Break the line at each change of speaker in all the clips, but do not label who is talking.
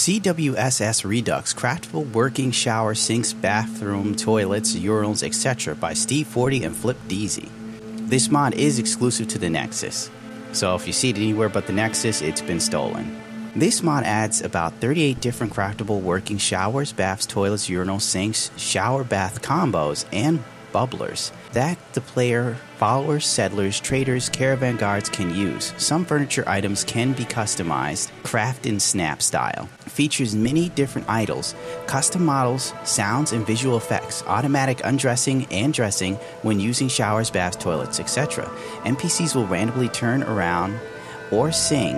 CWSS Redux Craftable Working Shower Sinks, Bathroom, Toilets, Urinals, etc. by Steve Forty and Flip Deezy. This mod is exclusive to the Nexus, so if you see it anywhere but the Nexus, it's been stolen. This mod adds about 38 different craftable working showers, baths, toilets, urinals, sinks, shower bath combos, and bubblers that the player, followers, settlers, traders, caravan guards can use. Some furniture items can be customized, craft in snap style. Features many different idles, custom models, sounds, and visual effects, automatic undressing and dressing when using showers, baths, toilets, etc. NPCs will randomly turn around or sing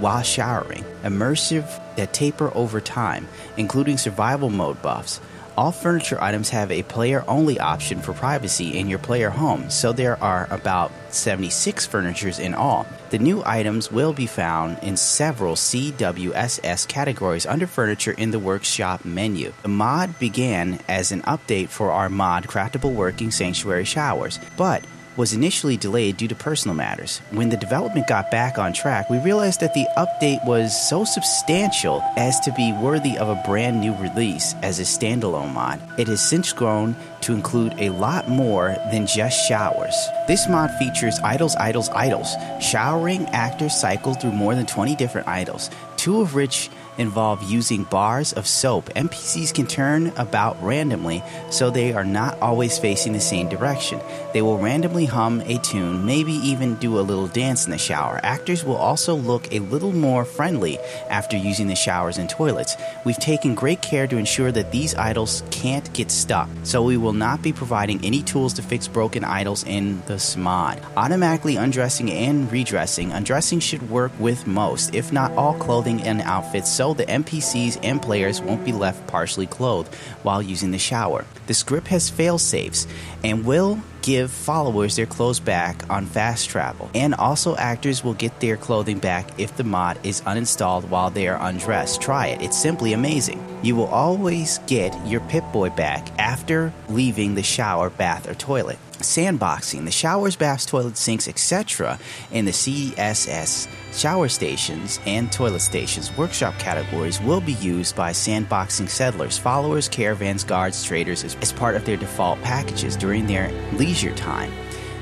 while showering, immersive that taper over time, including survival mode buffs. All furniture items have a player only option for privacy in your player home, so there are about 76 furnitures in all. The new items will be found in several CWSS categories under furniture in the workshop menu. The mod began as an update for our mod Craftable Working Sanctuary Showers, but was initially delayed due to personal matters. When the development got back on track, we realized that the update was so substantial as to be worthy of a brand new release as a standalone mod. It has since grown to include a lot more than just showers. This mod features idles, idles, idles. Showering actors cycle through more than 20 different idles, two of which involve using bars of soap. NPCs can turn about randomly so they are not always facing the same direction. They will randomly hum a tune, maybe even do a little dance in the shower. Actors will also look a little more friendly after using the showers and toilets. We've taken great care to ensure that these idles can't get stuck, so we will not be providing any tools to fix broken idles in the mod. Automatically undressing and redressing. Undressing should work with most, if not all clothing and outfits, so the NPCs and players won't be left partially clothed while using the shower. The script has fail safes and will give followers their clothes back on fast travel. And also, actors will get their clothing back if the mod is uninstalled while they are undressed. Try it, it's simply amazing. You will always get your Pip Boy back after leaving the shower, bath, or toilet. Sandboxing, the showers, baths, toilets, sinks, etc., in the CSS shower stations and toilet stations workshop categories will be used by sandboxing settlers, followers, caravans, guards, traders as, as part of their default packages during their leisure time.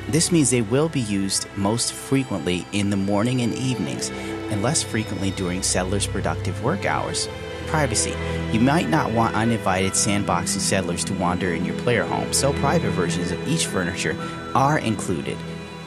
This means they will be used most frequently in the morning and evenings, and less frequently during settlers' productive work hours. Privacy. You might not want uninvited sandboxing settlers to wander in your player home, so private versions of each furniture are included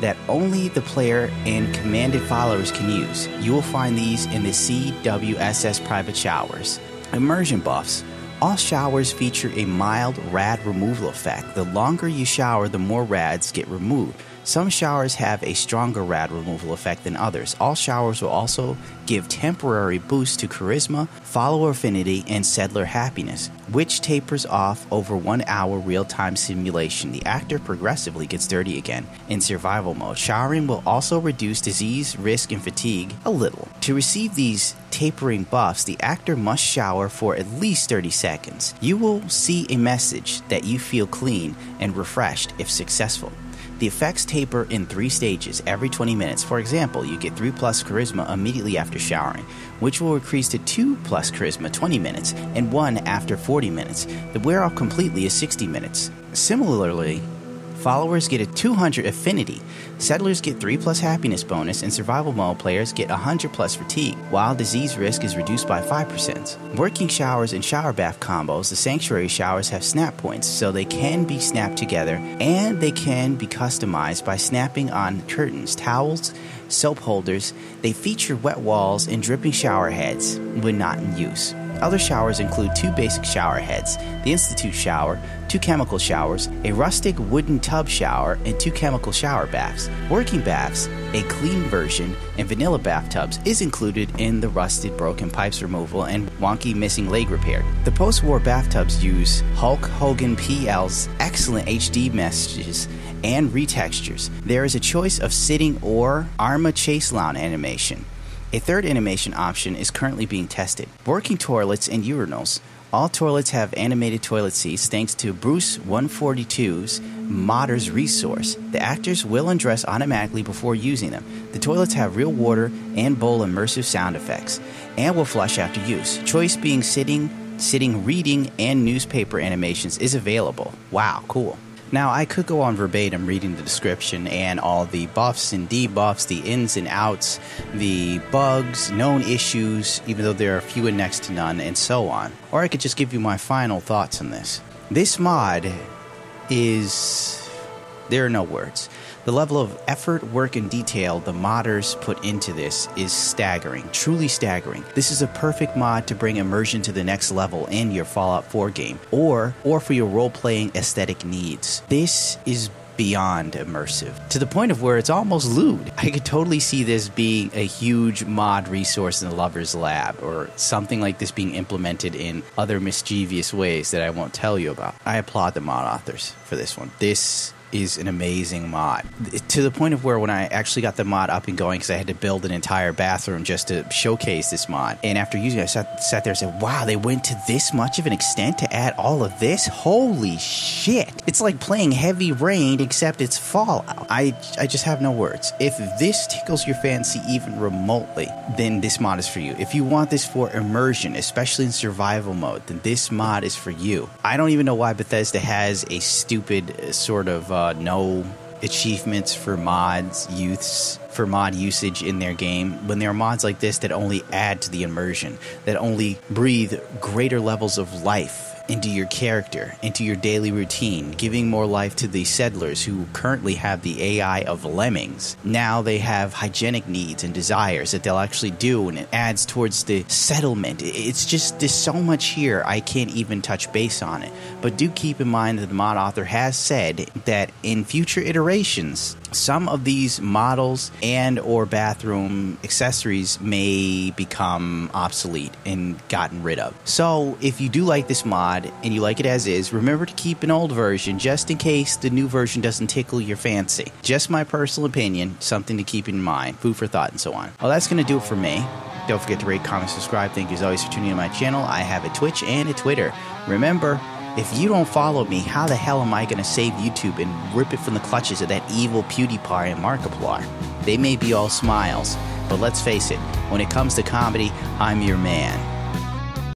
that only the player and commanded followers can use. You will find these in the CWSS private showers. Immersion buffs. All showers feature a mild rad removal effect. The longer you shower, the more rads get removed. Some showers have a stronger rad removal effect than others. All showers will also give temporary boosts to charisma, follower affinity, and settler happiness, which tapers off over one hour real time simulation. The actor progressively gets dirty again in survival mode. Showering will also reduce disease, risk, and fatigue a little. To receive these tapering buffs, the actor must shower for at least 30 seconds. You will see a message that you feel clean and refreshed if successful. The effects taper in three stages every 20 minutes. For example, you get 3 plus charisma immediately after showering, which will increase to 2 plus charisma 20 minutes and 1 after 40 minutes. The wear off completely is 60 minutes. Similarly, followers get a 200 affinity, settlers get 3 plus happiness bonus, and survival mode players get 100 plus fatigue, while disease risk is reduced by 5%. Working showers and shower bath combos, the sanctuary showers have snap points, so they can be snapped together and they can be customized by snapping on curtains, towels, soap holders. They feature wet walls and dripping shower heads when not in use. Other showers include two basic shower heads, the Institute shower, two chemical showers, a rustic wooden tub shower, and two chemical shower baths. Working baths, a clean version, and vanilla bathtubs is included in the rusted broken pipes removal and wonky missing leg repair. The post war bathtubs use Hulk Hogan PL's excellent HD meshes and retextures. There is a choice of sitting or Arma Chase Lawn animation. A third animation option is currently being tested. Working toilets and urinals. All toilets have animated toilet seats thanks to Bruce 142's Modder's resource. The actors will undress automatically before using them. The toilets have real water and bowl immersive sound effects. and will flush after use. Choice being sitting, sitting reading, and newspaper animations is available. Wow, cool. Now, I could go on verbatim reading the description and all the buffs and debuffs, the ins and outs, the bugs, known issues, even though there are few and next to none, and so on. Or I could just give you my final thoughts on this. This mod is. There are no words. The level of effort, work, and detail the modders put into this is staggering, truly staggering. This is a perfect mod to bring immersion to the next level in your Fallout 4 game, or or for your role-playing aesthetic needs. This is beyond immersive to the point of where it's almost lewd. I could totally see this being a huge mod resource in the Lover's Lab or something like this being implemented in other mischievous ways that I won't tell you about. I applaud the mod authors for this one. This is an amazing mod to the point of where when I actually got the mod up and going because I had to build an entire bathroom just to showcase this mod. And after using it, I sat, sat there and said, "Wow, they went to this much of an extent to add all of this. Holy shit! It's like playing Heavy Rain except it's Fallout." I I just have no words. If this tickles your fancy even remotely, then this mod is for you. If you want this for immersion, especially in survival mode, then this mod is for you. I don't even know why Bethesda has a stupid uh, sort of uh, no achievements for mods, youths for mod usage in their game. When there are mods like this that only add to the immersion, that only breathe greater levels of life into your character, into your daily routine, giving more life to the settlers who currently have the AI of lemmings. Now they have hygienic needs and desires that they'll actually do, and it adds towards the settlement. It's just, there's so much here, I can't even touch base on it. But do keep in mind that the mod author has said that in future iterations, some of these models and or bathroom accessories may become obsolete and gotten rid of. So if you do like this mod and you like it as is, remember to keep an old version just in case the new version doesn't tickle your fancy. Just my personal opinion, something to keep in mind, food for thought and so on. Well, that's going to do it for me. Don't forget to rate, comment, subscribe. Thank you as always for tuning in to my channel. I have a Twitch and a Twitter. Remember, if you don't follow me, how the hell am I going to save YouTube and rip it from the clutches of that evil PewDiePie and Markiplier? They may be all smiles, but let's face it, when it comes to comedy, I'm your man.